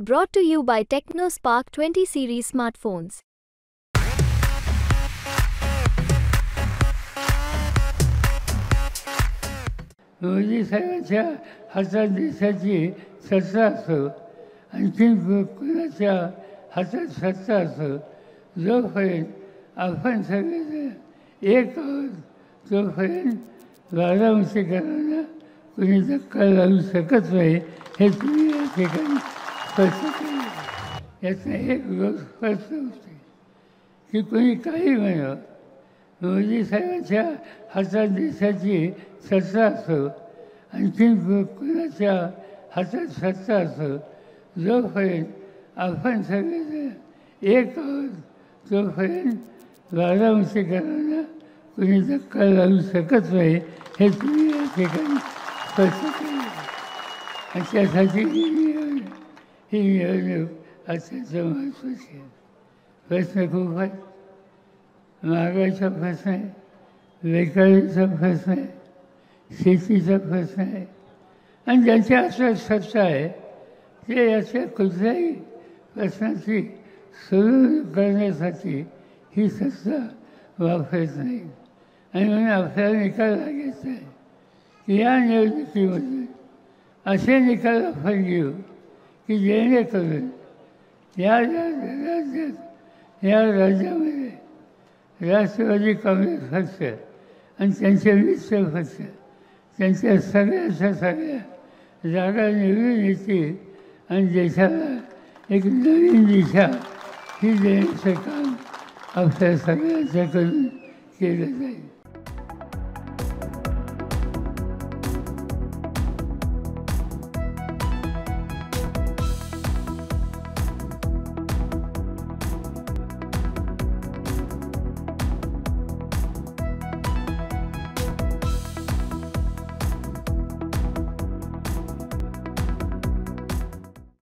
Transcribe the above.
Brought to you by TechnoSpark 20 series smartphones. Modi साहेबांच्या हातात देशाची सत्ता असो आणखीन को- कोणाच्या हातात सत्ता असो जोपर्यंत आपण सगळे एक आहोत तोपर्यंत बारामतीकरांना कोणी धक्का लावू शकत नाही हे तुम्ही या ठिकाणी याचा एक स्पष्ट होते की कोणी काही म्हणावं मोदी साहेबांच्या हातात देशाची सत्ता असो आणखीन कोणाच्या हातात सत्ता असो जोपर्यंत आपण सगळे एक आहोत तोपर्यंत बारामतीकरांना कोणी धक्का लावू शकत नाही हे तुम्ही या ठिकाणी स्पष्ट केलं आणि त्यासाठी ही निवडणूक अत्यंत महत्त्वाची आहे प्रश्न खूप आहे महागाईचा प्रश्न आहे बेकारीचा प्रश्न आहे शेतीचा प्रश्न आहे आणि ज्यांच्या असं सत्ता आहे ते याच्या कुठल्याही प्रश्नाची सुरू करण्यासाठी ही सत्ता वापरत नाही आणि म्हणून आपल्याला निकाल लागायचा आहे या निवडणुकीमध्ये असे निकाल आपण घेऊ की जेणेकरून या राज्यात या राज्यामध्ये राष्ट्रवादी काँग्रेस पक्ष आणि त्यांचे मित्र पक्ष त्यांच्या सगळ्याच्या सगळ्या जागा निवडून येतील आणि देशाला एक नवीन दिशा ही देण्याचं काम आपल्या सगळ्याच्याकडून केलं जाईल.